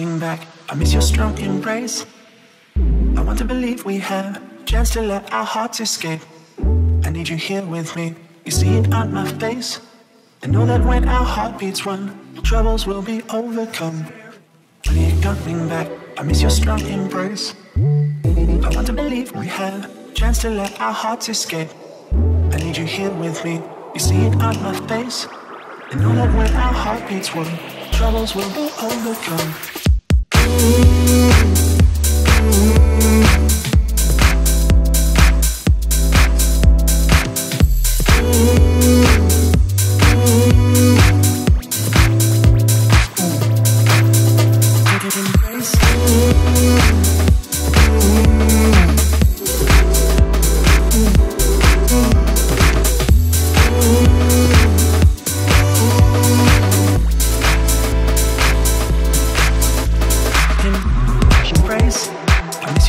coming back. I miss your strong embrace. I want to believe we have a chance to let our hearts escape. I need you here with me. You see it on my face. I know that when our heartbeats one, troubles will be overcome. When you're coming back, I miss your strong embrace. I want to believe we have a chance to let our hearts escape. I need you here with me. You see it on my face. I know that when our heartbeats you.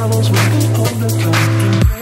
troubles will be overcome. Embrace.